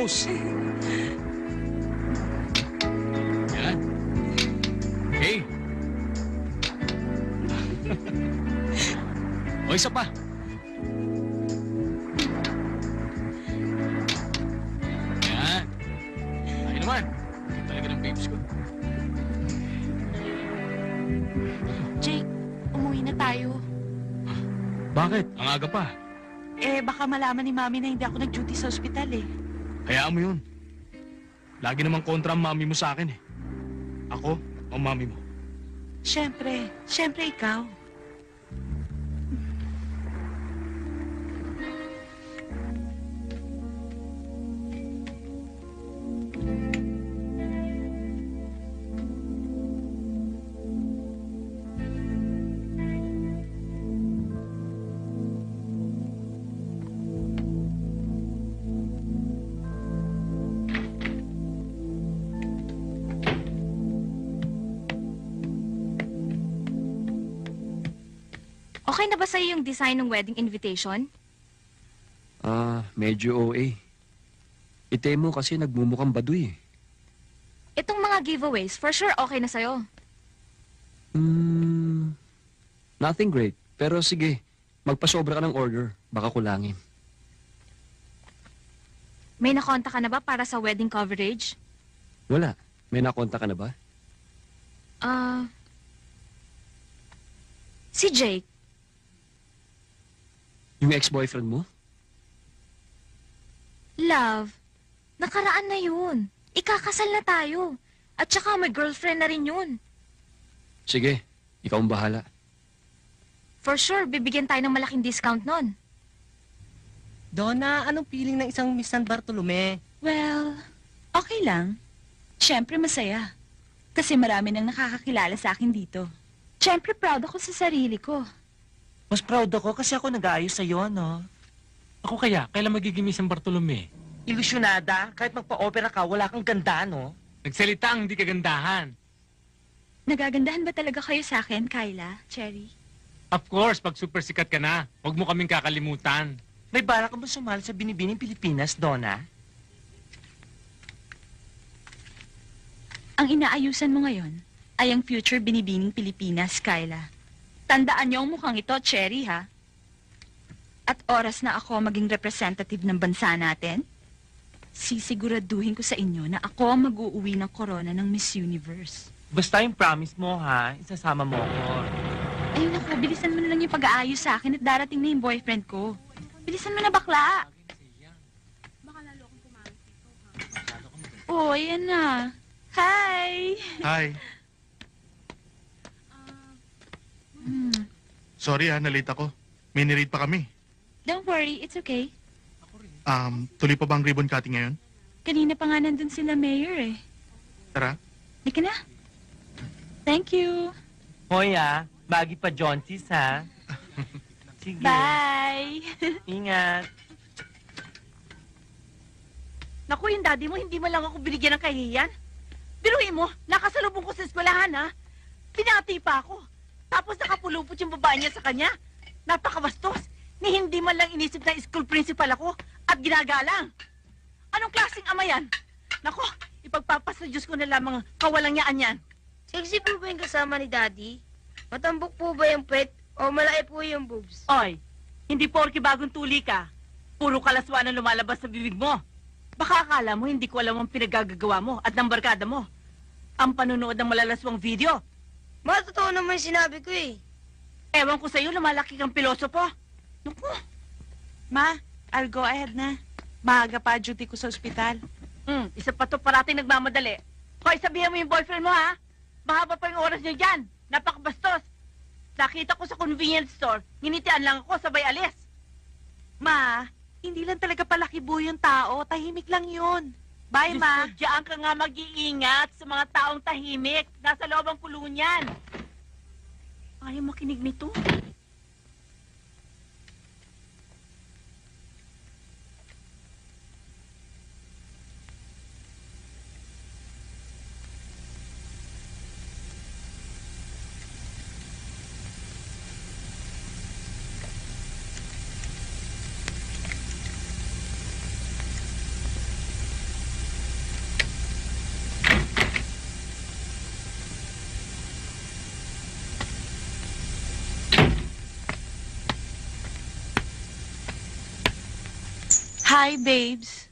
pose. Yan. Okay. o, isa pa. Yan. Ay naman. Talaga ng babes ko. Jake, umuwi na tayo. Bakit? Ang aga pa. Eh, baka malaman ni Mami na hindi ako nag-duty sa ospital eh. Hayaan mo yun. Lagi namang kontra ang mami mo sa akin eh. Ako o mami mo. Siyempre, siyempre ikaw. Okay na ba sa'yo yung design ng wedding invitation? Ah, medyo OA. Ite mo kasi nagmumukhang baduy eh. Itong mga giveaways, for sure okay na sa'yo. Hmm, nothing great. Pero sige, magpasobra ka ng order. Baka kulangin. May nakonta ka na ba para sa wedding coverage? Wala. May nakonta ka na ba? Ah... si Jake. Yung ex-boyfriend mo? Love, nakaraan na yun. Ikakasal na tayo. At saka may girlfriend na rin yun. Sige, ikaw ang bahala. For sure, bibigyan tayo ng malaking discount nun. Donna, anong feeling ng isang Miss San Bartolome? Well, okay lang. Siyempre masaya. Kasi marami nang nakakakilala sa akin dito. Siyempre proud ako sa sarili ko. Mas proud ako kasi ako nag-aayos sa'yo, no? Ako kaya, kailan magiging Miss San Bartolome? Ilusyonada, kahit magpa-opera ka, wala kang ganda, no? Nagsalita ang hindi kagandahan. Nagagandahan ba talaga kayo sa akin, Kyla, Cherry? Of course, pag super sikat ka na, huwag mo kaming kakalimutan. May balak ka ba sumali sa Binibining Pilipinas, Donna? Ang inaayusan mo ngayon ay ang future binibining Pilipinas, Kyla. Tandaan niyo ang mukhang ito, Cherry, ha? At oras na ako maging representative ng bansa natin, sisiguraduhin ko sa inyo na ako ang mag-uuwi ng korona ng Miss Universe. Basta yung promise mo, ha? Isasama mo ako. Ayun ako, bilisan mo na lang yung pag-aayos sa akin at darating na yung boyfriend ko. Bilisan mo na, bakla! Oh, ayan na. Hi! Hi. Hmm. Sorry ha, nalate ako. Mini-read pa kami. Don't worry, it's okay. Um, tuloy pa ba ang ribbon cutting ngayon? Kanina pa nga nandun sila mayor eh. Tara. Halika na. Thank you. Hoy, ah. Bagi pa Johnsis, ha? Sige. Bye! Ingat. Naku, yung daddy mo, hindi mo lang ako binigyan ng kahihiyan. Biruin mo, nakasalubong ko sa eskwelahan, ha? Pinati pa ako. Tapos nakapulupot yung babae niya sa kanya. Napakabastos. Ni hindi man lang inisip na school principal ako at ginagalang. Anong klaseng ama yan? Naku, ipagpapasa Diyos ko na lamang kawalang yaan yan. Sexy po ba yung kasama ni Daddy? Matambok po ba yung pet o malaki po yung boobs? Oy, hindi porke bagong tuli ka. Puro kalaswa ang lumalabas sa bibig mo. Baka akala mo hindi ko alam ang pinagagagawa mo at ng barkada mo. Ang panunood ng malalaswang video. Ma, totoo naman yung sinabi ko eh. Ewan ko sa'yo, lumalaki kang pilosopo. Naku, Ma, I'll go ahead na. Maaga pa duty ko sa ospital. hmm, isa pa to parating nagmamadali. Hoy, sabihan mo yung boyfriend mo, ha? Mahaba pa yung oras niya dyan. Napakabastos. Nakita ko sa convenience store, nginitian lang ako, sabay alis. Ma, hindi lang talaga palakibo yung tao. Tahimik lang yun. Bye, Ma. Diyan ka nga mag-iingat sa mga taong tahimik. Nasa loob ang kulungan yan. Ayaw makinig nito. Hi, babes.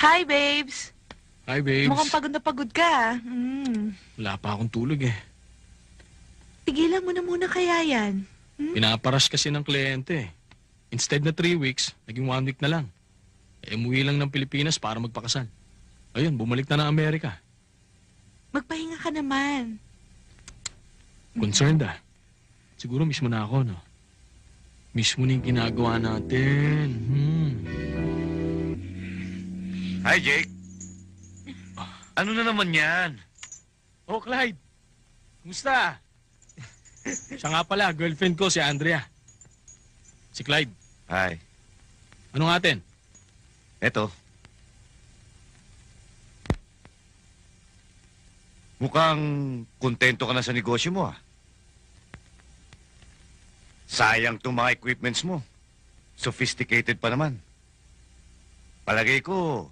Hi, babes. Hi, babes. Mukhang pagod na pagod ka. ah. Mm. Wala pa akong tulog eh. Tigilan mo na muna kaya yan. Pinaparas kasi ng kliyente eh. Instead na three weeks, naging one week na lang. Eh, umuwi lang ng Pilipinas para magpakasal. Ayun, bumalik na ng Amerika. Magpahinga ka naman. Concerned ah. Siguro miss mo na ako, no? Miss mo na yung ginagawa natin. Hmm. Hi, Jake. Ano na naman yan? Oh, Clyde. Kumusta? Siya nga pala, girlfriend ko si Andrea. Si Clyde. Hi. Ano nga atin? Eto. Mukhang kontento ka na sa negosyo mo, ah. Sayang tong mga equipments mo. Sophisticated pa naman. Palagay ko,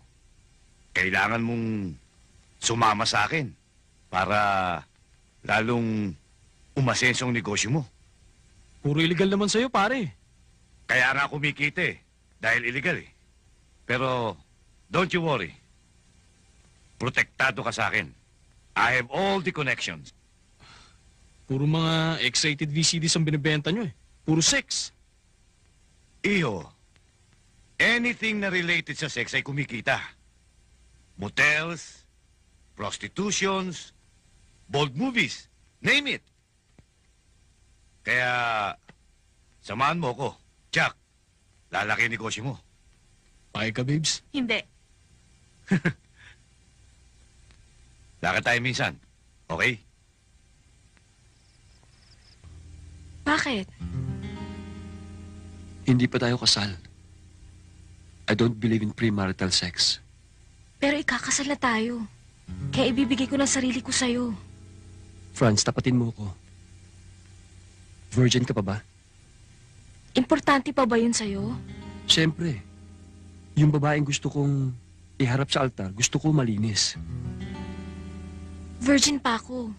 kailangan mong sumama sa akin para lalong umasenso ang negosyo mo. Puro illegal naman sa'yo, pare. Kaya nga kumikita eh, dahil illegal eh. Pero, don't you worry. Protektado ka sa akin. I have all the connections. Puro mga X-rated VCDs ang binibenta nyo eh. Puro sex. Iho, anything na related sa sex ay kumikita. Motels, prostitutions, bold movies, name it. Kaya, samahan mo ko. Jack, lalaki ang negosyo mo. Pake ka, babes. Hindi. Lakad tayo minsan. Okay? Bakit? Hindi pa tayo kasal. I don't believe in premarital sex. Pero ikakasal na tayo. Kaya ibibigay ko ng sarili ko sa'yo. Franz, tapatin mo ko. Virgin ka pa ba? Importante pa ba yun sa'yo? Siyempre. Yung babaeng gusto kong iharap sa altar, gusto ko malinis. Virgin pa ako.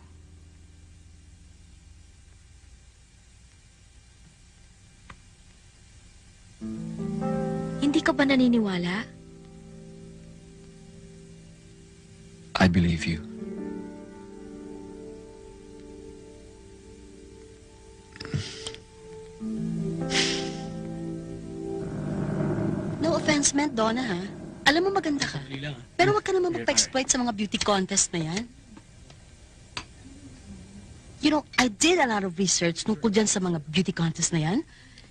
Ka ba naniniwala? I believe you. No offense meant, Donna, ha? Alam mo maganda ka. Pero wag ka naman magpa-exploit sa mga beauty contest na yan. You know, I did a lot of research tungkol dyan sa mga beauty contest na yan.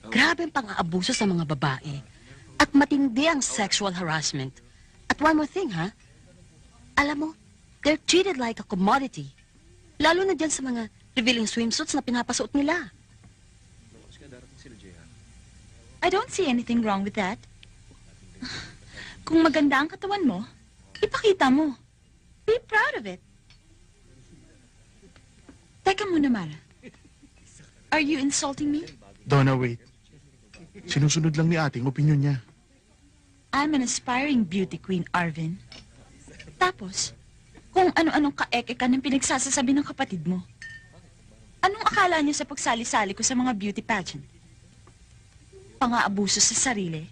Grabe ang pang-aabuso sa mga babae. At matindi ang sexual harassment. At one more thing, ha? Alam mo, they're treated like a commodity. Lalo na dyan sa mga revealing swimsuits na pinapasuot nila. I don't see anything wrong with that. Kung maganda ang katawan mo, ipakita mo. Be proud of it. Teka muna, Mara. Are you insulting me? Donna, wait. Sinusunod lang ni ating opinion niya. I'm an aspiring beauty queen, Arvin. Tapos, kung ano-anong kaeke ka ng pinagsasasabi ng kapatid mo. Anong akala niyo sa pagsali-sali ko sa mga beauty pageant? Pang-aabuso sa sarili?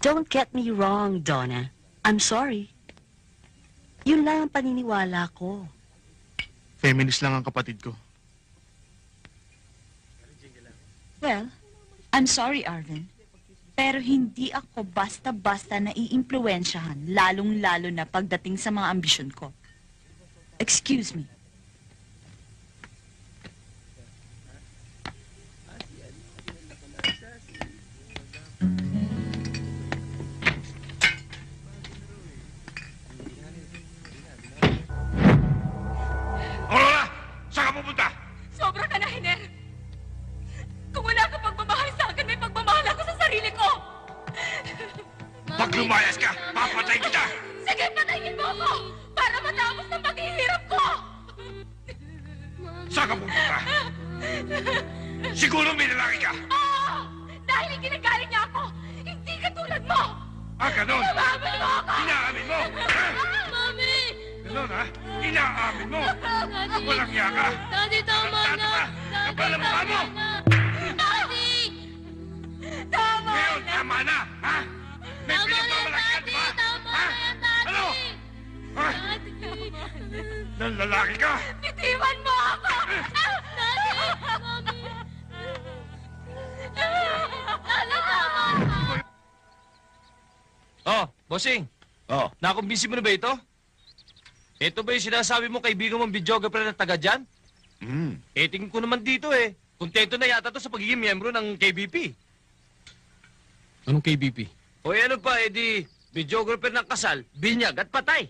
Don't get me wrong, Donna. I'm sorry. Yun lang ang paniniwala ko. Feminist lang ang kapatid ko. Well, I'm sorry, Arvin. Pero hindi ako basta-basta naiimpluwensyahan, lalong-lalo na pagdating sa mga ambisyon ko. Excuse me. Lumayas ka, papatay kita! Sige, patayin mo ako! Para matapos ang paghihirap ko! Saan ka pupunta? Siguro may lalaki ka! Oo! Dahil ikinagaling niya ako! Hindi katulad mo! Ah, ganon! Inaamin mo ako! Inaamin mo! Ha? Mami! Ganon, ha? Inaamin mo! Daddy! Walang iya ka! Daddy, tama na! ka! Daddy, Kapal ang mukha tama mo! na! Daddy! Tama na, ha? May pinagmamalaki ka ba? Ha? Ano? Ha? Nang lalaki ka? Bitiwan mo ako! Daddy! Mami! Daddy, tama ka! Oh, bossing. Oh. Nakumbisi mo na ba ito? Ito ba yung sinasabi mo kaibigan mong videographer na taga dyan? Hmm. Eh, tingin ko naman dito eh. Kontento na yata to sa pagiging miyembro ng KBP. Anong KBP? O eh, ano pa, eh di, videographer ng kasal, binyag at patay.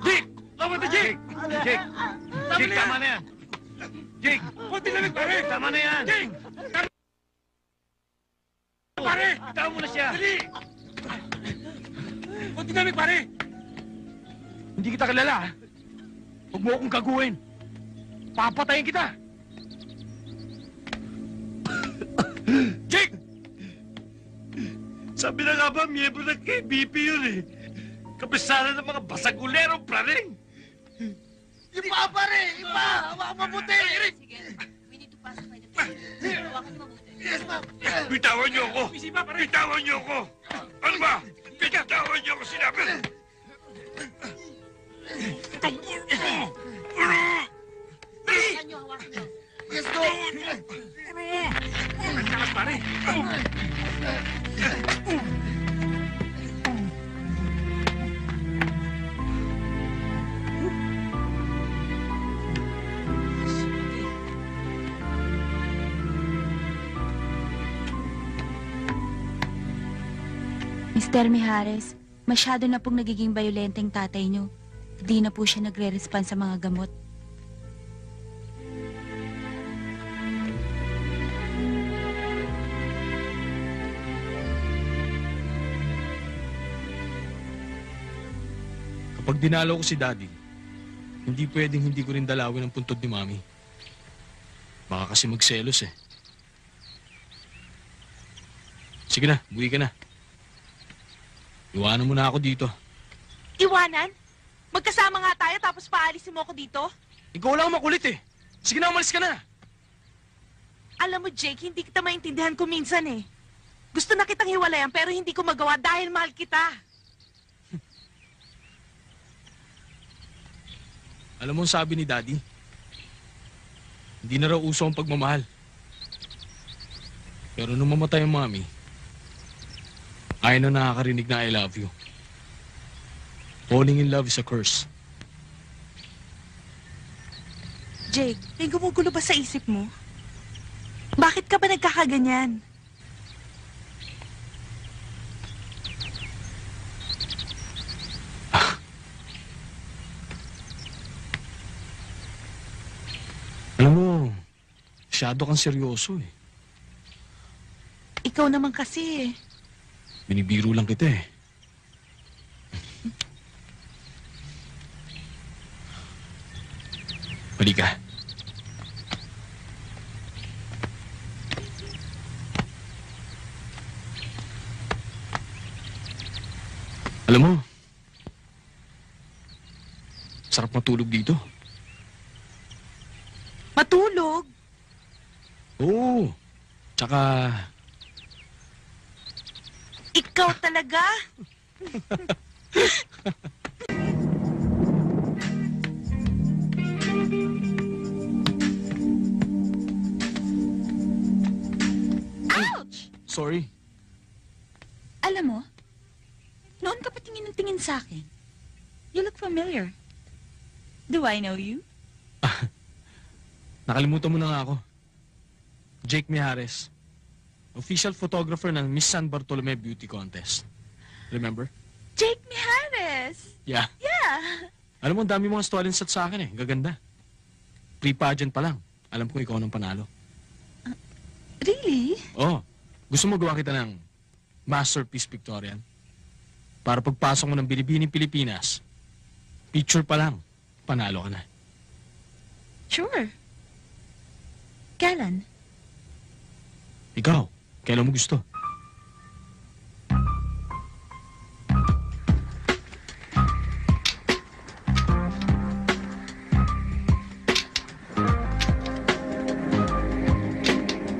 Jake! Tama na, Jake! Jake! Jake, tama na yan! Jake! Kunti lamig, pare! Tama na yan! Jake! Tama! Pare! Tama mo na siya! Dali! Kunti lamig, pare! Hindi kita kilala, ha? Huwag mo akong gaguhin. Papatayin kita. Jake! Sabi na nga ba, miyembro ng KBP yun eh. Kabisara ng mga basagulerong praning. Iba, pare! Iba! Hawa mabuti! Yes, ma'am! Bitawan niyo ako! Bitawan niyo ako! Ano ba? Bitawan niyo ako sinabi! Yes, no! Lakas, pare! Mr. Mijares, masyado na pong nagiging bayolenteng tatay niyo. Hindi na po siya nagre-respond sa mga gamot. Kapag dinalaw ko si Daddy, hindi pwedeng hindi ko rin dalawin ang puntod ni Mami. Baka kasi magselos eh. Sige na, buwi ka na. Iwanan mo na ako dito. Iwanan? Magkasama nga tayo tapos paalisin mo ako dito? Ikaw lang ang makulit eh. Sige na, umalis ka na. Alam mo, Jake, hindi kita maintindihan ko minsan eh. Gusto na kitang hiwalayan pero hindi ko magawa dahil mahal kita. Alam mo ang sabi ni Daddy? Hindi na raw uso ang pagmamahal. Pero nung mamatay ang mami, ayaw na nakakarinig na I love you. Falling in love is a curse. Jake, may gumugulo ba sa isip mo? Bakit ka ba nagkakaganyan? Alam mo, masyado kang seryoso eh. Ikaw naman kasi eh. Binibiro lang kita eh. Halika. Alam mo, sarap matulog dito. Matulog? Oo. Tsaka, Ikaw talaga? Ouch! sorry. Alam mo, noon ka pa tingin ng tingin sa akin. You look familiar. Do I know you? Nakalimutan mo na nga ako. Jake Mijares. Official photographer ng Miss San Bartolome Beauty Contest. Remember? Jake Mijares! Yeah. Yeah! Alam mo, ang dami mga stolen set sa akin eh. Gaganda. Pre-pageant pa lang. Alam ko ikaw ang panalo. Really? Oh, gusto mo gawa kita ng masterpiece Victorian? Para pagpasok mo ng Binibining Pilipinas, picture pa lang, panalo ka na. Sure. Kailan? Ikaw, kailan mo gusto?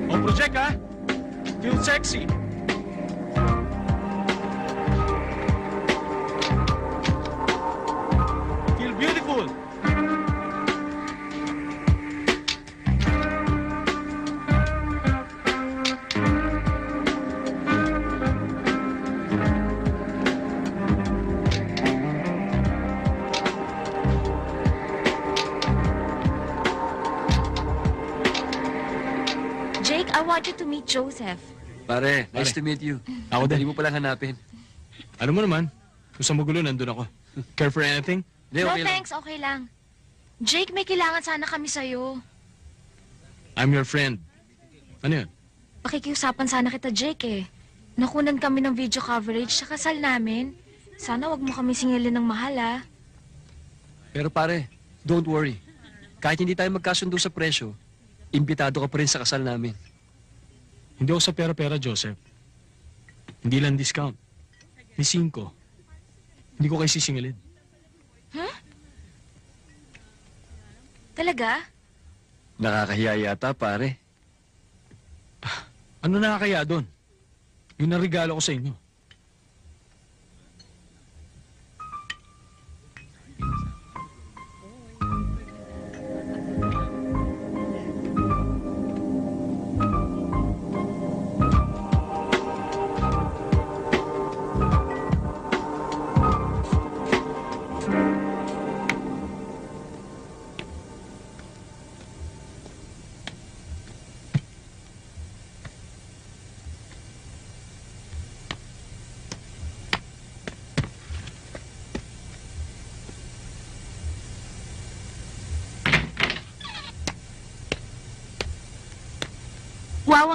Oh, o, Projeka! Ah. Feel sexy! Joseph. Pare, nice Pare. to meet you. Ako din. mo palang hanapin. Alam mo naman, kung sa magulo, nandun ako. Care for anything? Hindi, no, okay lang. thanks. Okay lang. Jake, may kailangan sana kami sa'yo. I'm your friend. Ano yun? Pakikiusapan sana kita, Jake eh. Nakunan kami ng video coverage sa kasal namin. Sana wag mo kami singilin ng mahal ah. Pero pare, don't worry. Kahit hindi tayo magkasundo sa presyo, imbitado ka pa rin sa kasal namin. Hindi ako sa pera-pera, Joseph. Hindi lang discount. Ni cinco. Hindi ko kayo sisingilin. Talaga? Nakakahiya yata, pare. Ano nakakaya doon? Yun ang regalo ko sa inyo.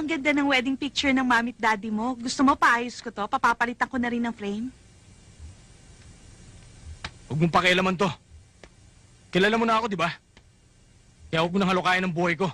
Ang ganda ng wedding picture ng mamit daddy mo. Gusto mo paayos ko to? Papapalitan ko na rin ng frame. Huwag mong pakialaman to. Kilala mo na ako, di ba? Kaya huwag mo nang halukayan ng buhay ko.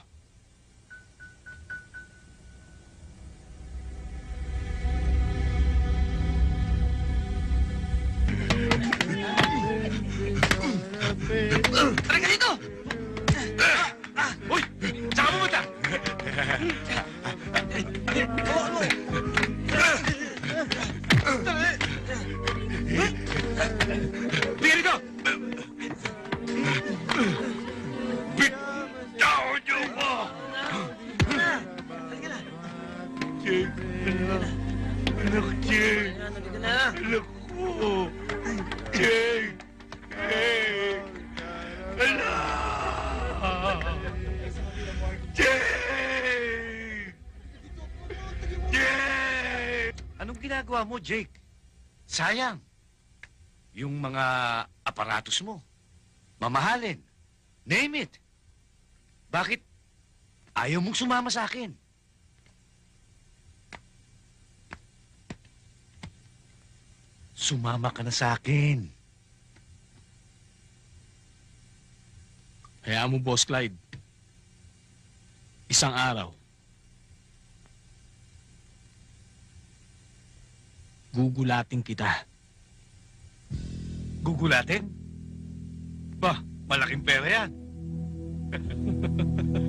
Jake? Sayang. Yung mga aparatos mo. Mamahalin. Name it. Bakit ayaw mong sumama sa akin? Sumama ka na sa akin. Hayaan mo, Boss Clyde. Isang araw. Gugulating kita. Gugulatin? Bah, malaking pera yan.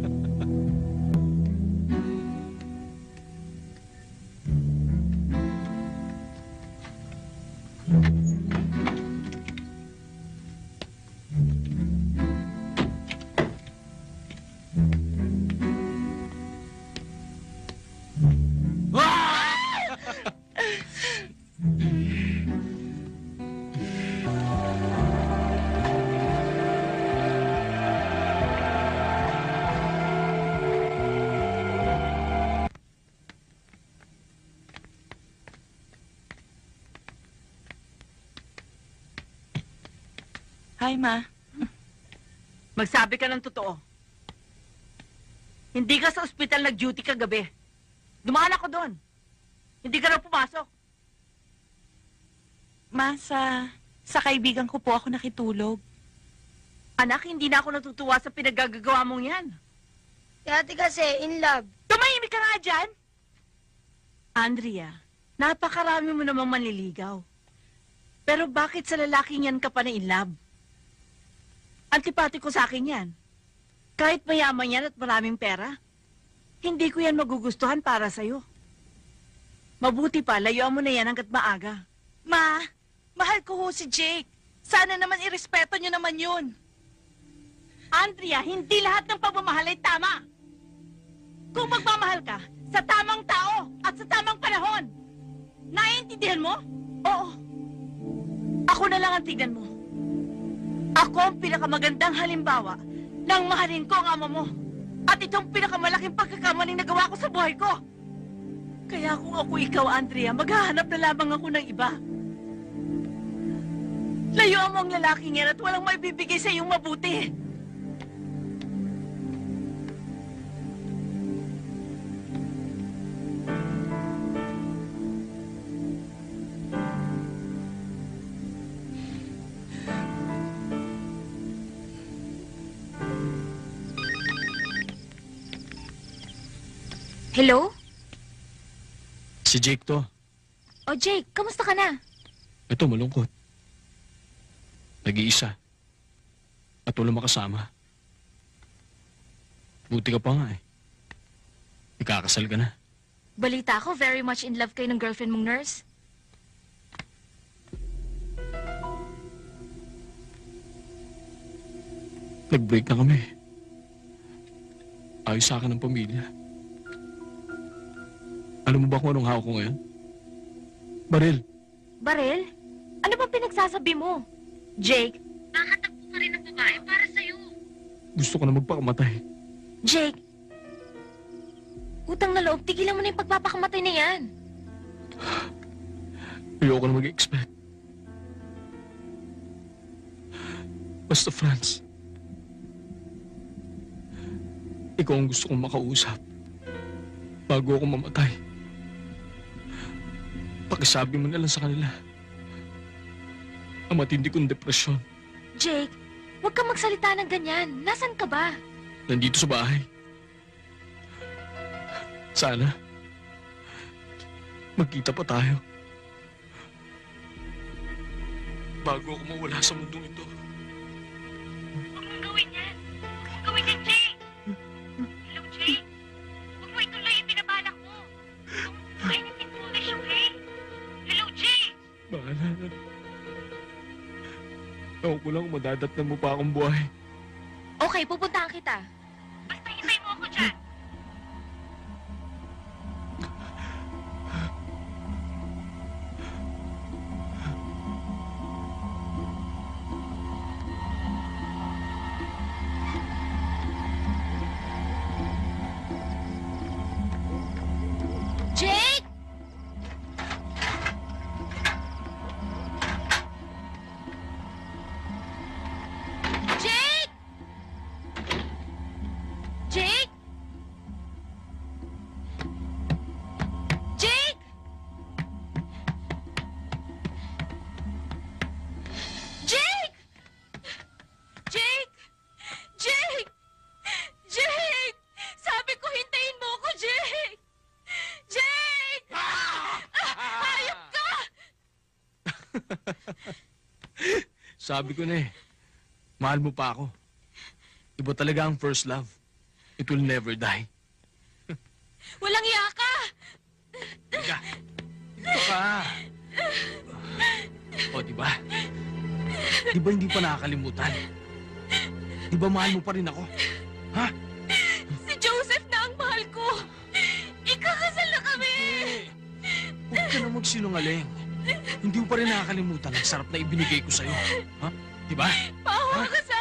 Hi, Ma. Magsabi ka ng totoo. Hindi ka sa ospital nag-duty kagabi. Dumaan ako doon. Hindi ka raw pumasok. Ma, sa, sa kaibigan ko po ako nakitulog. Anak, hindi na ako natutuwa sa pinagagagawa mong yan. Dati kasi, in love. Tumahimik ka nga dyan! Andrea, napakarami mo namang manliligaw. Pero bakit sa lalaking yan ka pa na in love? Antipati ko sa akin yan. Kahit mayaman yan at maraming pera, hindi ko yan magugustuhan para sa'yo. Mabuti pa, layuan mo na yan hanggat maaga. Ma, mahal ko ho si Jake. Sana naman irespeto niyo naman yun. Andrea, hindi lahat ng pagmamahal ay tama. Kung magmamahal ka, sa tamang tao at sa tamang panahon. Naiintindihan mo? Oo. Ako na lang ang tignan mo. Ako ang pinakamagandang halimbawa ng mahalin ko ang ama mo. At itong pinakamalaking pagkakamaling nagawa ko sa buhay ko. Kaya kung ako ikaw, Andrea, maghahanap na lamang ako ng iba. Layuan mo ang lalaking yan at walang maibibigay sa iyong mabuti. Hello? Si Jake to. O Jake, kamusta ka na? Ito, malungkot. Nag-iisa. At wala makasama. Buti ka pa nga eh. Ikakasal ka na. Balita ko, very much in love kayo ng girlfriend mong nurse. Nag-break na kami. Ayos sa akin ng pamilya. Alam mo ba kung anong hawak ko ngayon? Baril. Barel? Ano ba pinagsasabi mo? Jake, nakatakbo ka rin ng babae para sa'yo. Gusto ko na magpakamatay. Jake, utang na loob, tigilan mo na yung pagpapakamatay na yan. Ayoko na mag-expect. Basta, Franz. Ikaw ang gusto kong makausap. Bago ako mamatay. Pakisabi mo na lang sa kanila. Ang matindi kong depresyon. Jake, huwag kang magsalita ng ganyan. Nasaan ka ba? Nandito sa bahay. Sana. Magkita pa tayo. Bago ako mawala sa mundong ito. Ewan ko lang madadatnan mo pa akong buhay. Okay, pupuntahan kita. Sabi ko na eh, mahal mo pa ako. Iba talaga ang first love. It will never die. Walang iya ka! Teka, dito ka. O, di ba? Di ba hindi pa nakakalimutan? Di ba mahal mo pa rin ako? Ha? Si Joseph na ang mahal ko! Ikakasal na kami! Huwag ka na magsinungaling. Hindi mo pa rin nakakalimutan ang sarap na ibinigay ko sa'yo. Ha? Di ba? Pahawa ka sa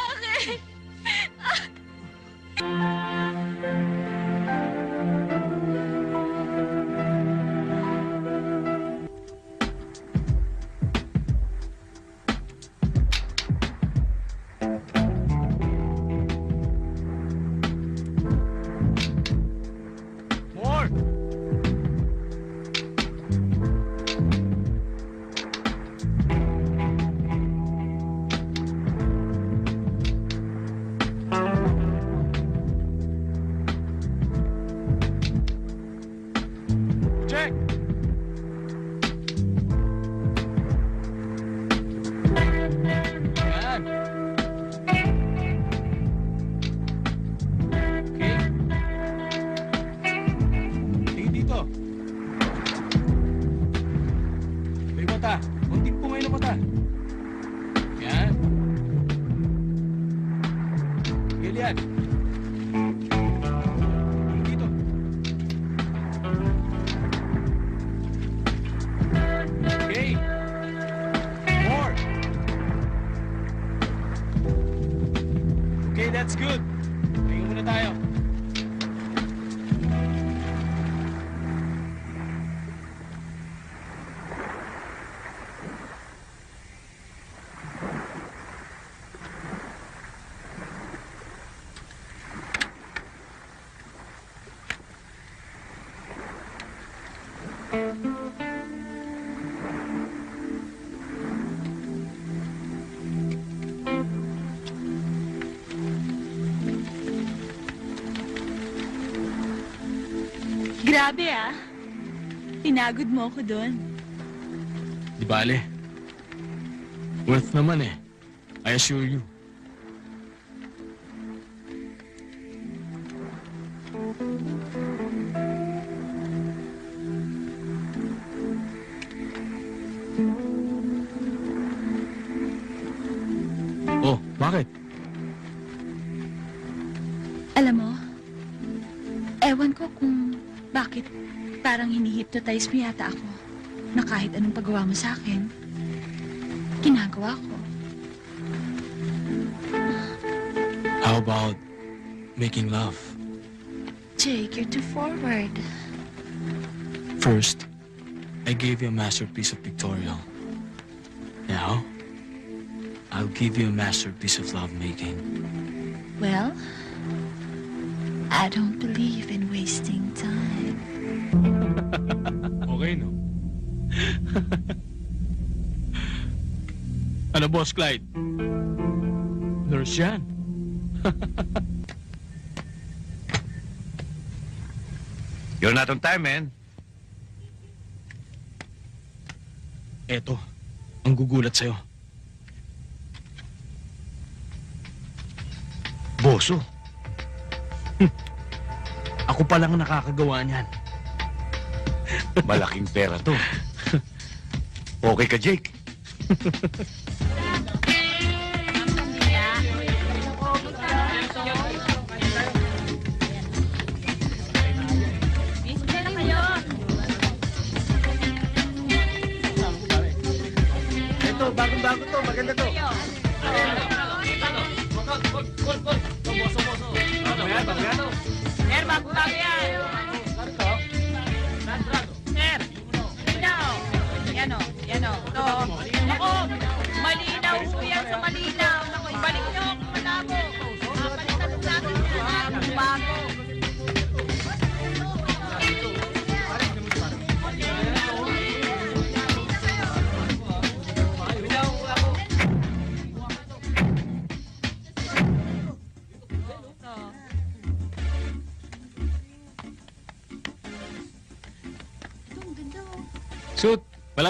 Mata. Kunting po ngayon ang Grabe ah. Tinagod mo ako doon. Di bale. Worth naman eh. I assure you. Hinihipnotize mo yata ako na kahit anong pagawa mo sa akin, ginagawa ko. How about making love? Jake, you're too forward. First, I gave you a masterpiece of pictorial. Now, I'll give you a masterpiece of lovemaking. Well, I don't believe in wasting Boss Clyde? Nurse yan. You're not on time, man. Eto, ang gugulat sa'yo. Boso. Ako pa lang ang nakakagawa niyan. Malaking pera to. Okay ka, Jake?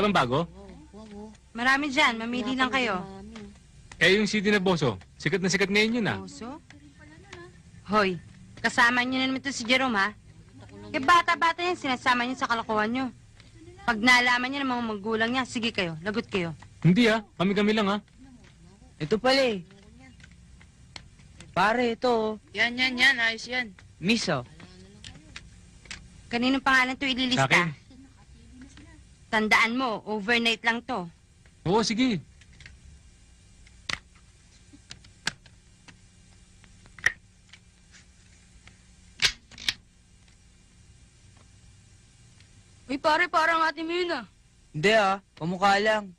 wala bang bago? Marami dyan, mamili lang kayo. Eh, yung CD na boso. Sikat na sikat ngayon yun ah. Hoy, kasama niyo na naman to si Jerome, ha? Eh, bata-bata yan, sinasama niyo sa kalokohan niyo. Pag nalaman niya ng mga magulang niya, sige kayo, lagot kayo. Hindi ah, kami-kami lang ah. Ito pala eh. Pare, ito. Yan, yan, yan. Ayos yan. Miso. Kaninong pangalan to ililista? Sa akin. Tandaan mo, overnight lang to. Oo, sige. Uy, pare, parang ate ah. Hindi ah, pamukha lang.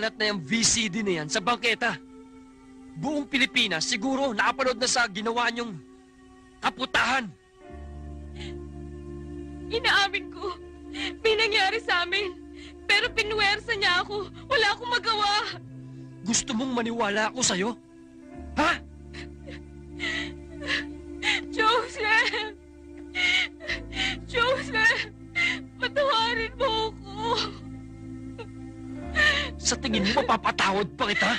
Kalat na kalat na yung VCD na yan sa bangketa. Buong Pilipinas siguro nakapanood na sa ginawa niyong kaputahan. Inaamin ko. May nangyari sa amin. Pero pinuwersa niya ako. Wala akong magawa. Gusto mong maniwala ako sa'yo? Ha? Joseph! Joseph! Patawarin mo ako. Sa tingin mo mapapatawad pa kita?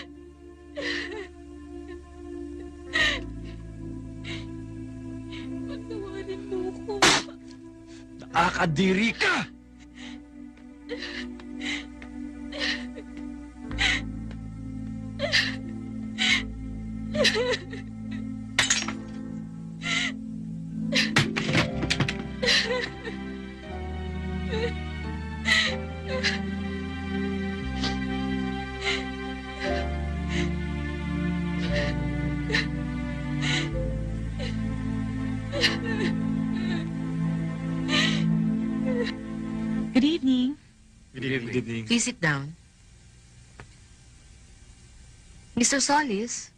Patawarin mo ako. Nakakadiri ka! Evening. Please sit down. Mr. Solis,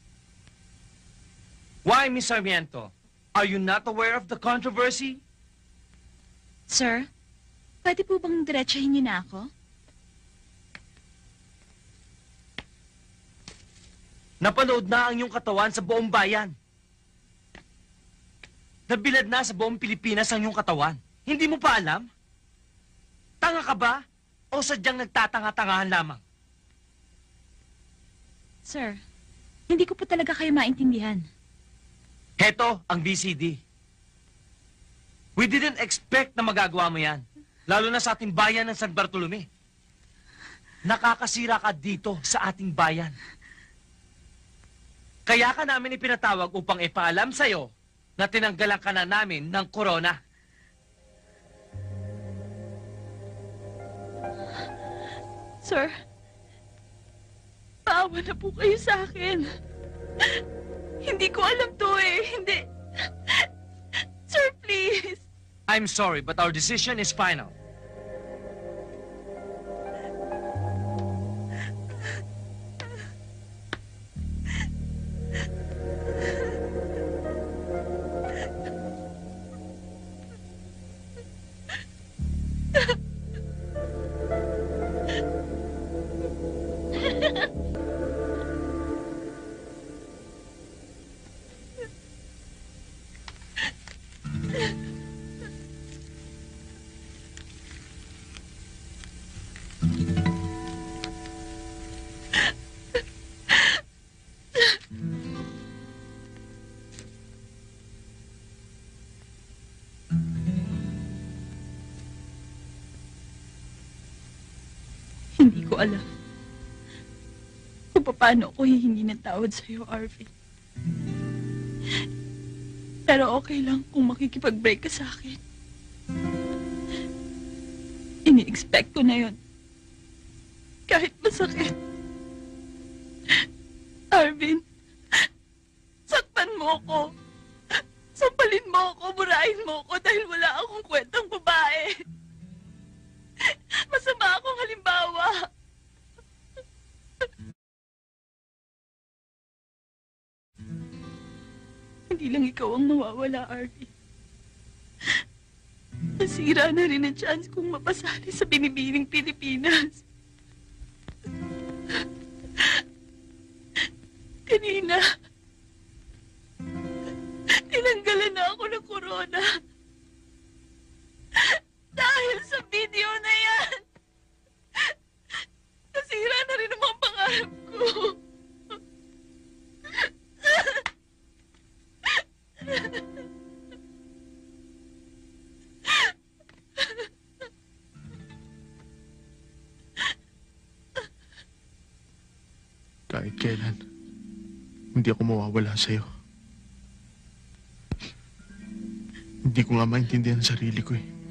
Why, Miss Sarmiento? Are you not aware of the controversy? Sir, pwede po bang diretsahin niyo na ako? Napanood na ang iyong katawan sa buong bayan. Nabilad na sa buong Pilipinas ang iyong katawan. Hindi mo pa alam? Tanga ka ba? O sadyang nagtatanga-tangahan lamang? Sir, hindi ko po talaga kayo maintindihan. Heto ang BCD. We didn't expect na magagawa mo yan. Lalo na sa ating bayan ng San Bartolome. Nakakasira ka dito sa ating bayan. Kaya ka namin ipinatawag upang ipaalam sa'yo na tinanggalan ka na namin ng korona. Sir, paawa na po kayo sa akin. Hindi ko alam to eh. Hindi. Sir, please. I'm sorry, but our decision is final. Hindi ko alam kung paano ako hihingi ng tawad sa'yo, Arvin. Pero okay lang kung makikipag-break ka sa akin. Ini-expect ko na yon. Kahit masakit. Arvin, saktan mo ako. Sampalin mo ako, burahin mo ako dahil wala akong kwentang babae. Masama akong halimbawa. Hindi lang ikaw ang mawawala, Arlie. Nasira na rin ang chance kong mapasali sa binibining Pilipinas. Kanina, tinanggalan na ako ng corona. Dahil sa video na yan, nasira na rin ang mga pangarap ko. Kahit kailan, hindi ako mawawala sa'yo. Hindi ko nga maintindihan ang sarili ko eh.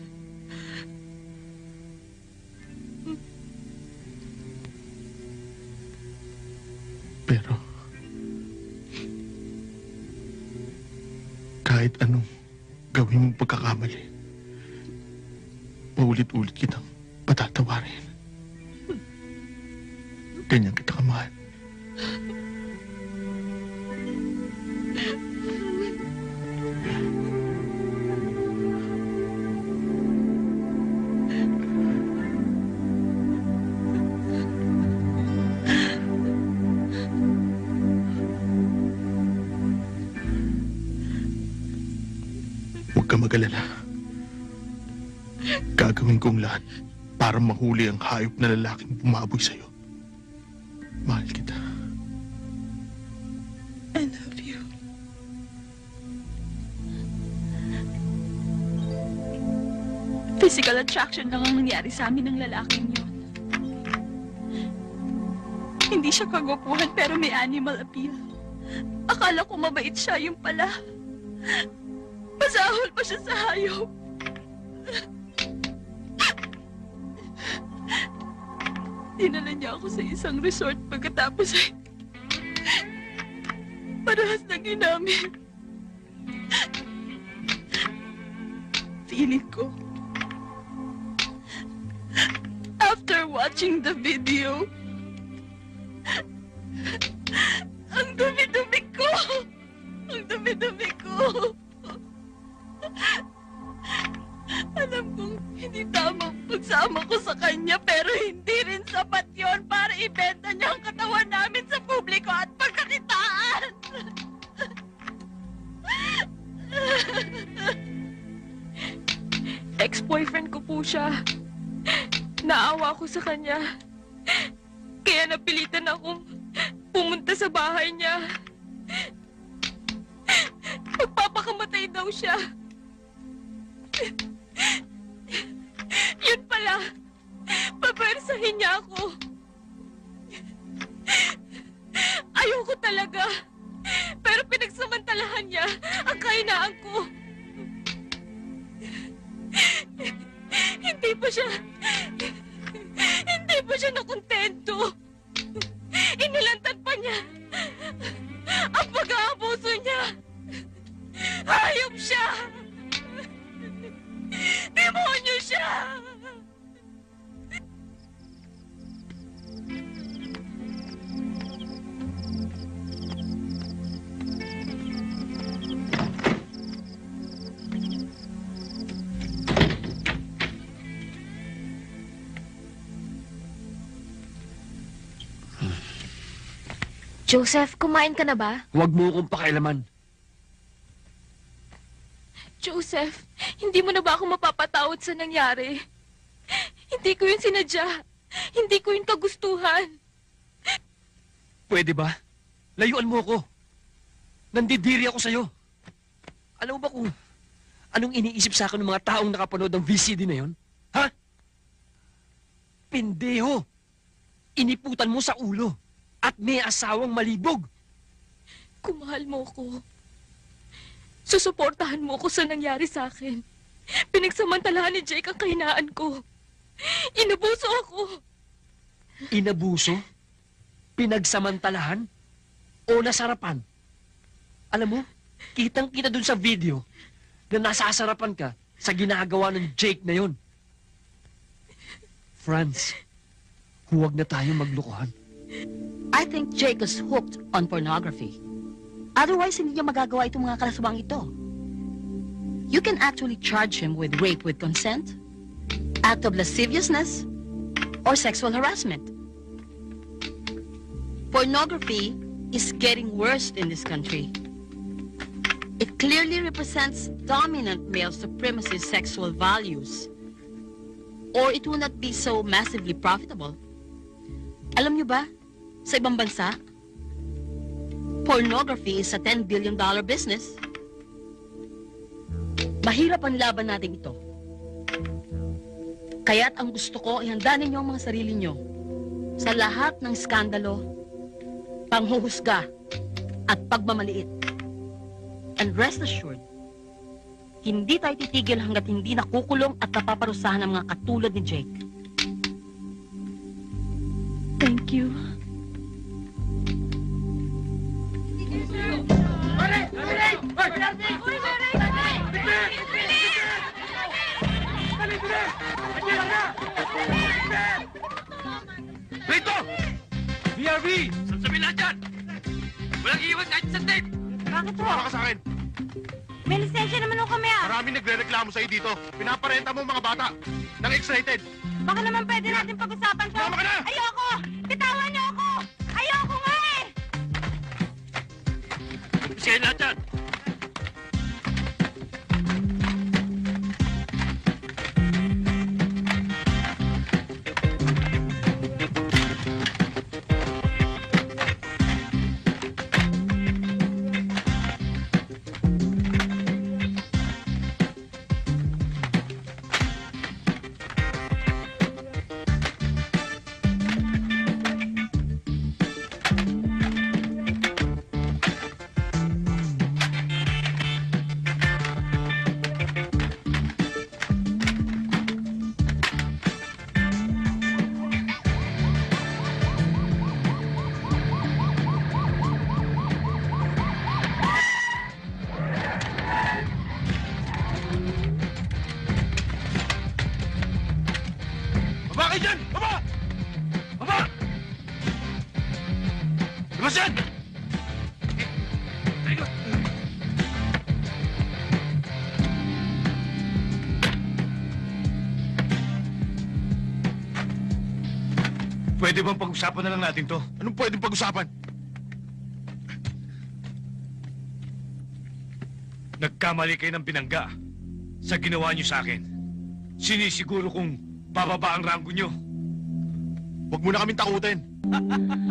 Para mahuli ang hayop na lalaking bumaboy sa'yo. Mahal kita. I love you. Physical attraction lang ang nangyari sa amin ng lalaking yun. Hindi siya kagwapuhan pero may animal appeal. Akala ko mabait siya yung pala. Masahol pa siya sa hayop. Dinala niya ako sa isang resort pagkatapos ay parehas na ginamit. Feeling ko, after watching the video, ang dumi-dumi ko! Ang dumi-dumi ko! Kong hindi tama pagsama ko sa kanya pero hindi rin sapat yon para ibenta niya ang katawan namin sa publiko at pagkakitaan. Ex-boyfriend ko po siya. Naawa ko sa kanya. Kaya napilitan akong pumunta sa bahay niya. Magpapakamatay daw siya. Yun pala, papersahin niya ako. Ayoko talaga. Pero pinagsamantalahan niya ang kahinaan ko. Hindi pa siya... Hindi pa siya nakontento. Inilantad pa niya ang pag-aabuso niya. Hayop siya! Demonyo siya! Joseph, kumain ka na ba? Huwag mo akong pakialaman. Joseph, hindi mo na ba ako mapapatawad sa nangyari? Hindi ko yun sinadya. Hindi ko yun kagustuhan. Pwede ba? Layuan mo ako. Nandidiri ako sa'yo. Alam mo ba kung anong iniisip sa akin ng mga taong nakapanood ng VCD na yon? Ha? Pendeho! Iniputan mo sa ulo at may asawang malibog. Kung mahal mo ko, susuportahan mo ko sa nangyari sa akin. Pinagsamantalahan ni Jake ang kahinaan ko. Inabuso ako. Inabuso? Pinagsamantalahan? O nasarapan? Alam mo, Kitang-kita dun sa video na nasasarapan ka sa ginagawa ng Jake na yon. Franz, huwag na tayo maglokohan. I think Jake is hooked on pornography. Otherwise, hindi niya magagawa itong mga kalaswang ito. You can actually charge him with rape with consent, act of lasciviousness, or sexual harassment. Pornography is getting worse in this country. It clearly represents dominant male supremacy sexual values. Or it will not be so massively profitable. Alam niyo ba, sa ibang bansa, pornography is a $10 billion business. Mahirap ang laban natin ito. Kaya't ang gusto ko, ihanda ninyo ang mga sarili nyo sa lahat ng skandalo, panghuhusga, at pagmamaliit. And rest assured, hindi tayo titigil hanggat hindi nakukulong at napaparusahan ng mga katulad ni Jake. Thank you. Rito! BRB! Sasabi lahat dyan! Walang iwan kahit sa tape! Bakit ho? Para ka sa akin. May lisensya naman ho kami ah. Maraming nagre-reklamo sa'yo dito. Pinaparenta mo mga bata. Nang excited. Baka naman pwede natin pag-usapan to. Tama ka na! Ayoko! Bitawan niyo ako! Ayoko nga eh! Sige lahat dyan! Pwede bang pag-usapan na lang natin to? Anong pwedeng pag-usapan? Nagkamali kayo ng binangga sa ginawa niyo sa akin. Sinisiguro kong bababa ang ranggo niyo. Huwag mo na kaming takutin.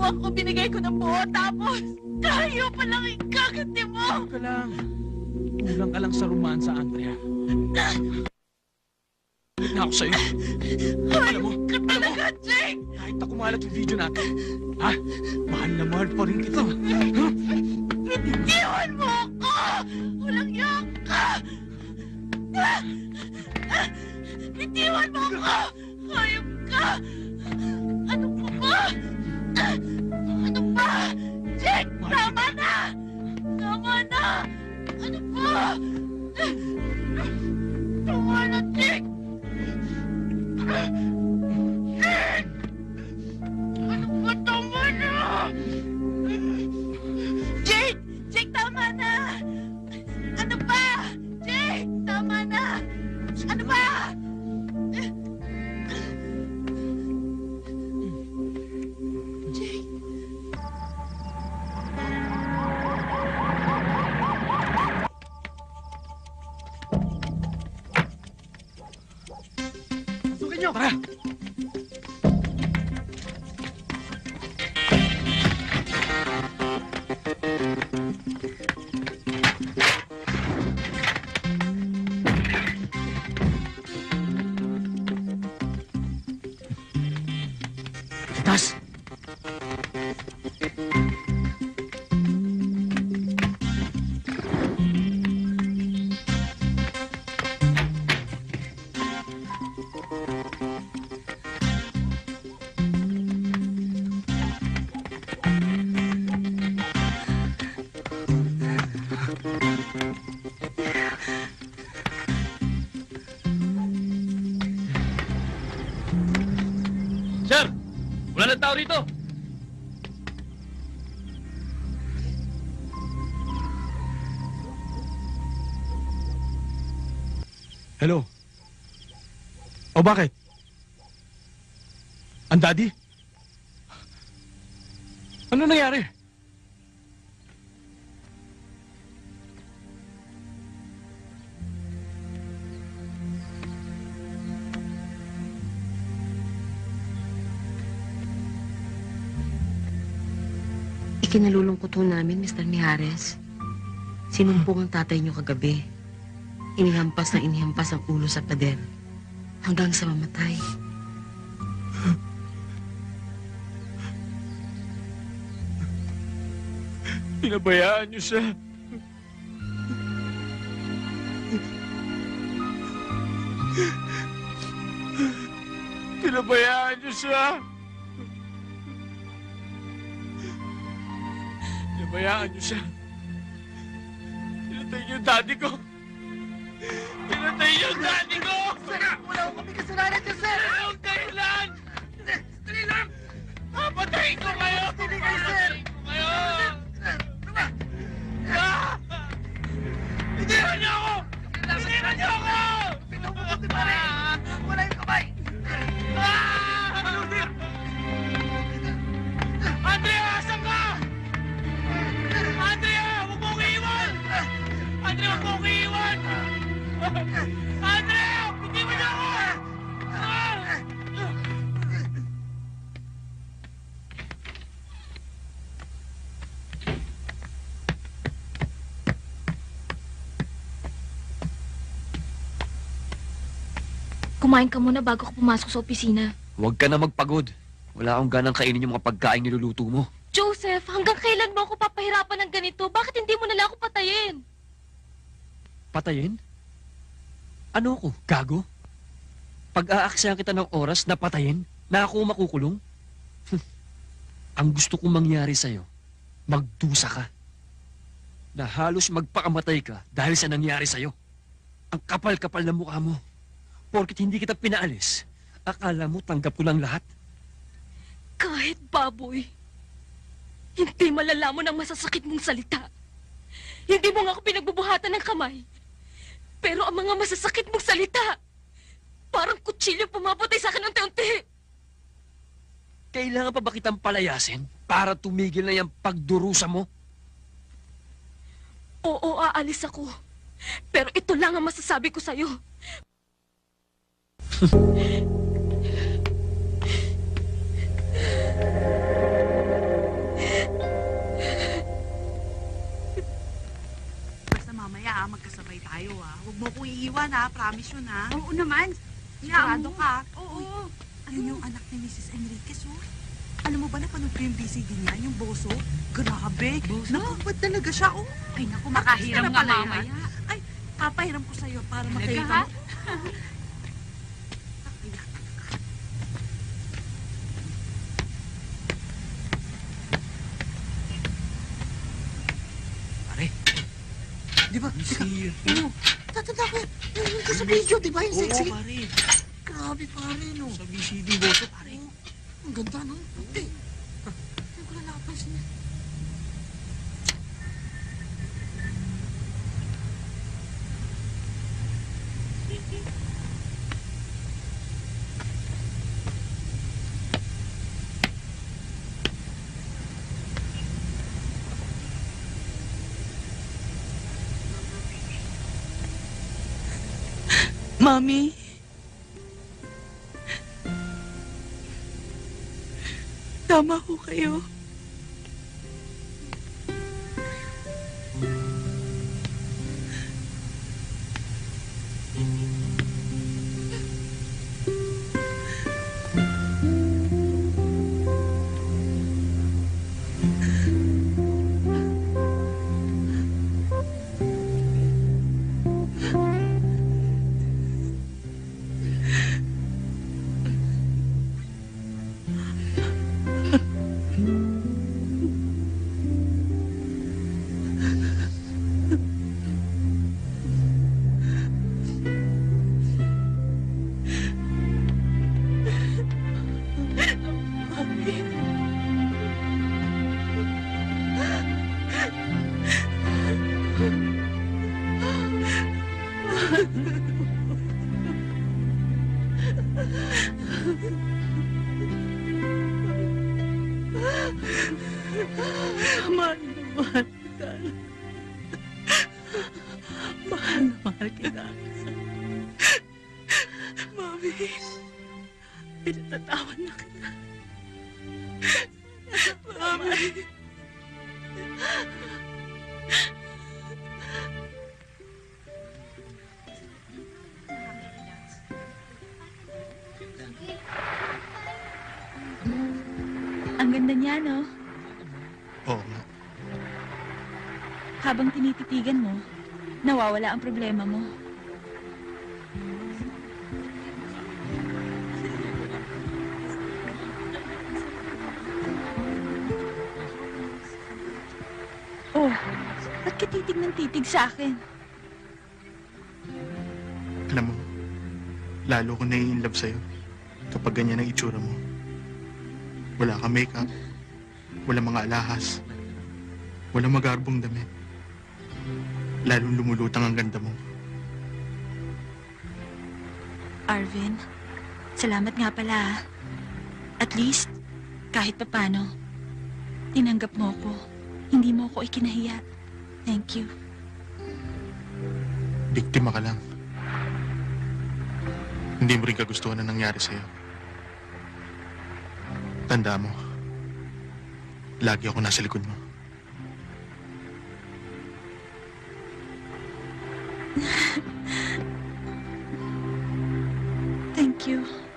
Katawan ko binigay ko ng buo, tapos tayo pa lang ikaganti mo! Ka lang. Kulang ka lang sa romansa, Andrea. Ulit na ako sa'yo. Alam mo, ka talaga, Jake! kahit na kumalat yung video natin, ha? Mahal na mahal pa rin kita. Iwan mo ako! Walang yak ka! Itiwan mo ako! Hayop ka! Ano ka ba? Jake, tama na! Tama na! Ano ba? Tama na, Jake! Jake! Ano ba? Tama na! Jake! Jake, tama na! தரேன் O bakit? Ang daddy? Ano nangyari? Ikinalulungkot ho namin, Mr. Mijares. Sinumpong ang tatay niyo kagabi. Inihampas na inihampas ang ulo sa pader. Hanggang sa mamatay. Pinabayaan niyo siya. Pinabayaan niyo siya. Pinabayaan niyo siya. Pinatay niyo daddy ko. Pinatay niyo daddy ko! Ko kami kasalanan dyan, sir! Anong dahilan? Dali lang! Papatayin ko kayo! Dali kayo, sir! Ko kayo! Ah! Titiran niyo ako! Titiran niyo ako! Pinumuti pa rin! Kumain ka muna bago ka pumasok sa opisina. Huwag ka na magpagod. Wala akong ganang kainin yung mga pagkain niluluto mo. Joseph, hanggang kailan mo ako papahirapan ng ganito? Bakit hindi mo nala ako patayin? Patayin? Ano ko? Gago? Pag-aaksayan kita ng oras na patayin, na ako makukulong? Ang gusto kong mangyari sa'yo, magdusa ka. Na halos magpakamatay ka dahil sa nangyari sa'yo. Ang kapal-kapal na mukha mo. Porkit hindi kita pinaalis, akala mo tanggap ko lang lahat? Kahit baboy, hindi malalaman ang masasakit mong salita. Hindi mo nga ako pinagbubuhatan ng kamay. Pero ang mga masasakit mong salita, parang kutsilyo pumapatay sa akin unti-unti. Kailangan pa ba kitang palayasin para tumigil na yung pagdurusa mo? Oo, aalis ako. Pero ito lang ang masasabi ko sa'yo. Basta mamaya ah, magkasabay tayo ah. Huwag mo ko iiwan ah, promise yun ah. Oo naman. Sigurado ka. Oo. Alam niyo yung anak ni Mrs. Enriquez oh. Alam mo ba napanood ko yung BCD niya, yung boso? Grabe. Boso? Nakapad talaga siya oh. Ay, naku, makahiram nga mamaya. Ay, papahiram ko sa'yo para Talaga, makita ha? mo. Di ba? Teka, oo. Tatanda ko yan. Yung yung sa video, di ba? Yung sexy. Oo, pare. Grabe, pare, no? Sa BCD, boso, pare. Ang ganda, no? Puti. Mami. Tama ko kayo. Tinititigan mo, nawawala ang problema mo. Oh, ba't ka titig ng titig sa akin? Alam mo, lalo ko nai-inlove sa'yo kapag ganyan ang itsura mo. Wala kang makeup, wala mga alahas, wala magarbong damit. Lalong lumulutang ang ganda mo. Arvin, salamat nga pala. ah. At least, kahit papano, tinanggap mo ko. Hindi mo ako ikinahiya. Thank you. Biktima ka lang. Hindi mo rin kagustuhan na nangyari sa'yo. Tanda mo, lagi ako nasa likod mo. Thank you.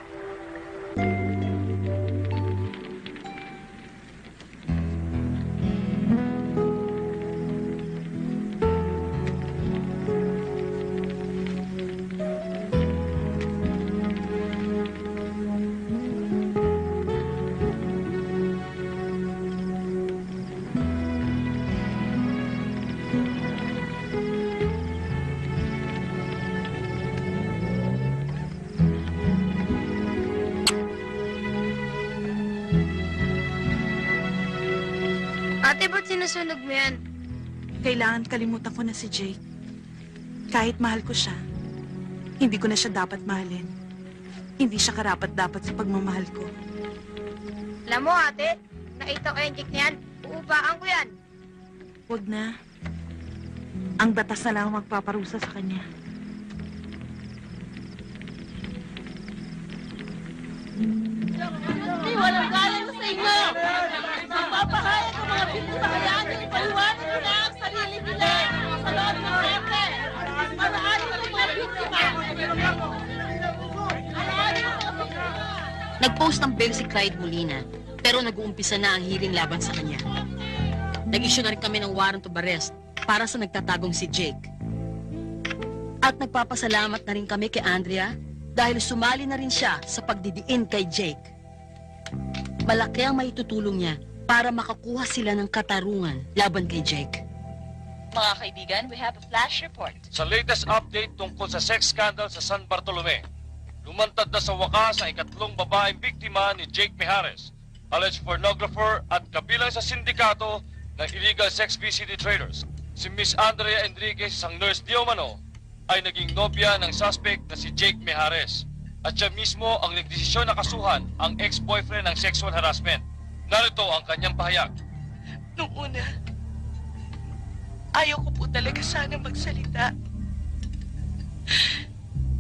Ba't sinusunog mo yan? Kailangan kalimutan ko na si Jake. Kahit mahal ko siya, hindi ko na siya dapat mahalin. Hindi siya karapat-dapat sa pagmamahal ko. Alam mo, ate, nakita ko yung chick niyan. Uubaan ko yan. Huwag na. Ang batas na lang ang magpaparusa sa kanya. Hindi, walang Ang biktima hayaan niyo ipaliwanag nila ang sarili nila sa loob ng korte. Maraan ng mga biktima. Maraan ng mga biktima. Nag-post ng bail si Clyde Molina, pero nag-uumpisa na ang hearing laban sa kanya. Nag-issue na rin kami ng warrant of arrest para sa nagtatagong si Jake. At nagpapasalamat na rin kami kay Andrea dahil sumali na rin siya sa pagdidiin kay Jake. Malaki ang maitutulong niya para makakuha sila ng katarungan laban kay Jake. Mga kaibigan, we have a flash report. Sa latest update tungkol sa sex scandal sa San Bartolome, lumantad na sa wakas ang ikatlong babaeng biktima ni Jake Mijares, alleged pornographer at kabilang sa sindikato ng illegal sex VCD traders. Si Miss Andrea Enriquez, isang nurse di umano, ay naging nobya ng suspect na si Jake Mijares. At siya mismo ang nagdesisyon na kasuhan ang ex-boyfriend ng sexual harassment. Narito ang kanyang pahayag. Nung una, ayaw ko po talaga sana magsalita.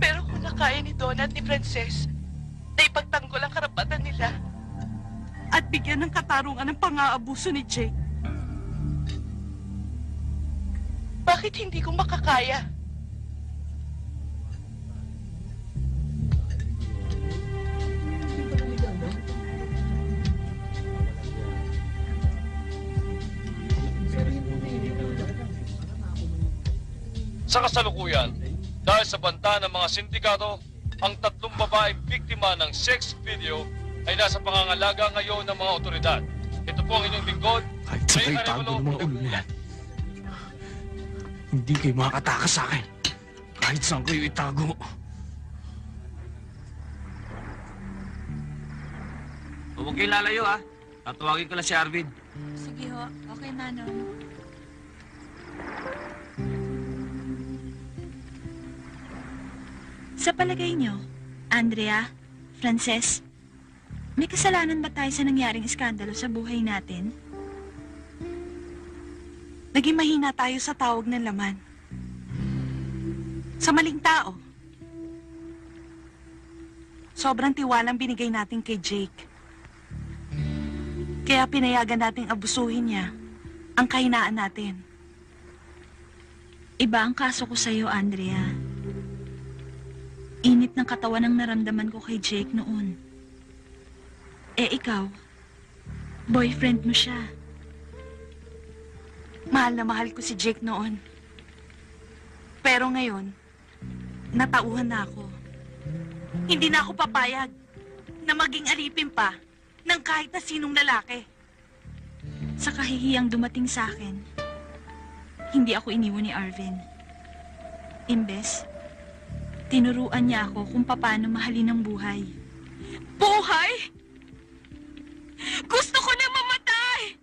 Pero kung nakaya ni Donna at ni Frances na ipagtanggol ang karapatan nila At bigyan ng katarungan ng pang-aabuso ni Jake. bakit hindi ko makakaya? Sa kasalukuyan, dahil sa banta ng mga sindikato, ang tatlong babaeng biktima ng sex video ay nasa pangangalaga ngayon ng mga otoridad. Ito po ang inyong lingkod, Kahit sa kayo tago ng mga ulo nila. Hindi kayo makakatakas sa akin. Kahit saan kayo itago. Huwag kayo lalayo, ha? Tatawagin ko lang si Arvin. Sige ho. Okay, Manong. Sa palagay nyo, Andrea, Frances, may kasalanan ba tayo sa nangyaring iskandalo sa buhay natin? Naging mahina tayo sa tawag ng laman. Sa maling tao. Sobrang tiwalang binigay natin kay Jake. Kaya pinayagan nating abusuhin niya ang kahinaan natin. Iba ang kaso ko sa'yo, Andrea. Init ng katawan ang naramdaman ko kay Jake noon. Eh ikaw, boyfriend mo siya. Mahal na mahal ko si Jake noon. Pero ngayon, natauhan na ako. Hindi na ako papayag na maging alipin pa ng kahit na sinong lalaki. Sa kahihiyang dumating sa akin, hindi ako iniwan ni Arvin. Imbes, tinuruan niya ako kung paano mahalin ang buhay. Buhay? Gusto ko na mamatay!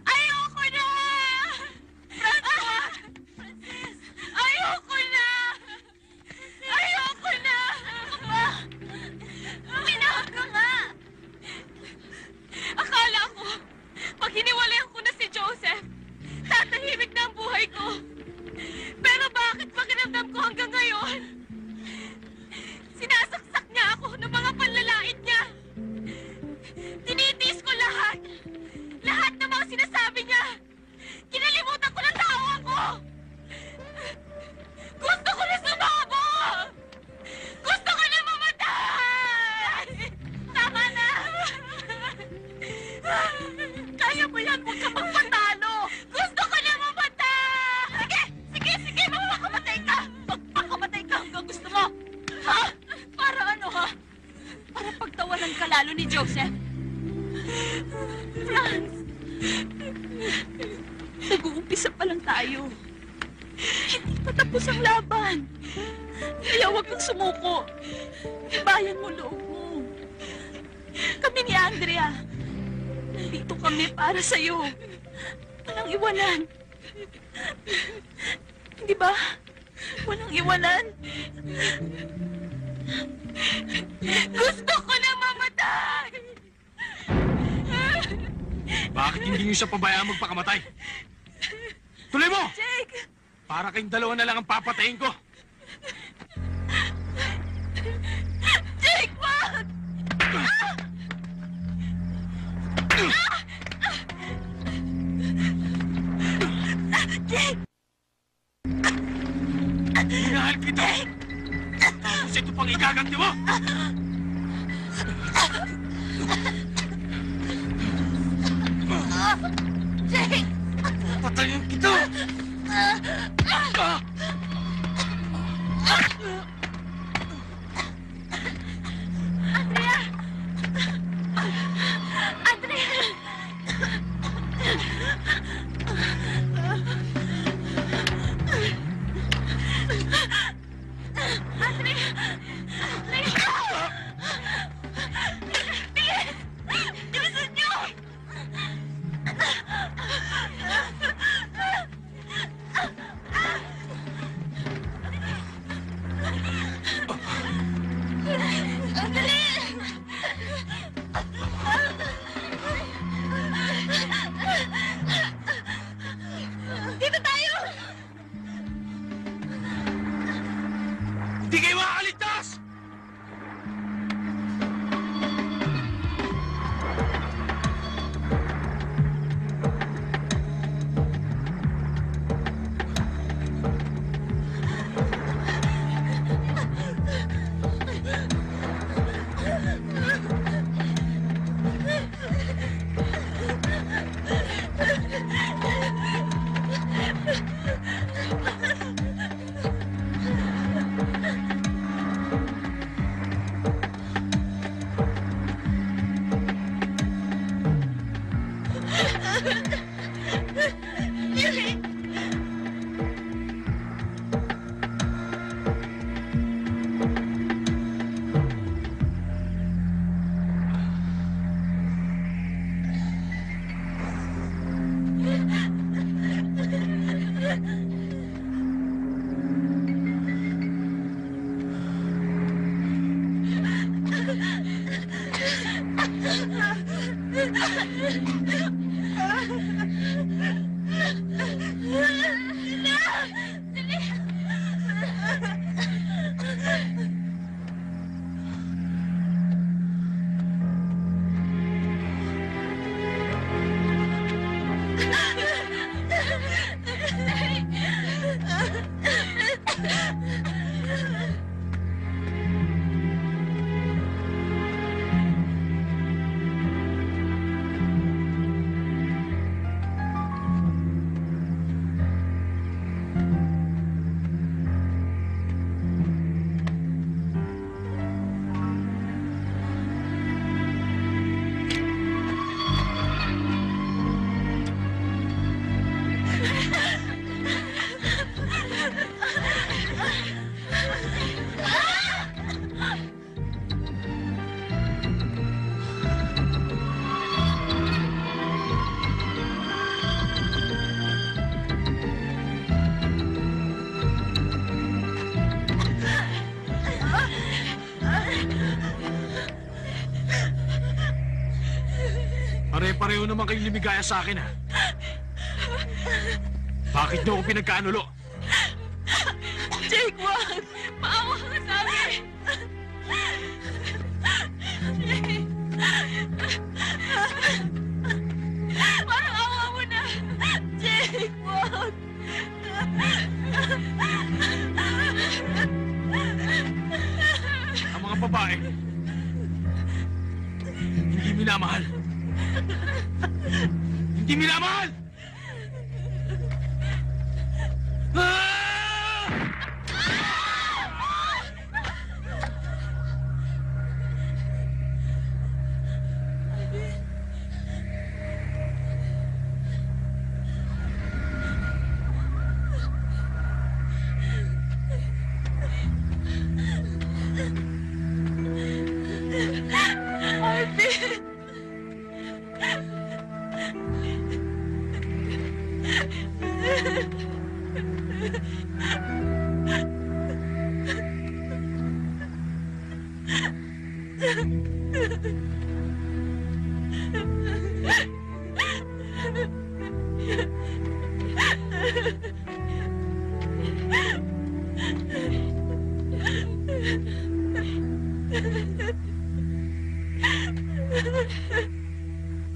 Ayoko na! Francis! Para sa'yo. Walang iwanan. Hindi ba? Walang iwanan. Gusto ko na mamatay! Bakit hindi niyo siya pabayaan magpakamatay? Tuloy mo! Jake! Para kayong dalawa na lang ang papatayin ko. naman kayong lumigaya sa akin, ha? Bakit niyo ako pinagkaanulo?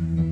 Mm-hmm.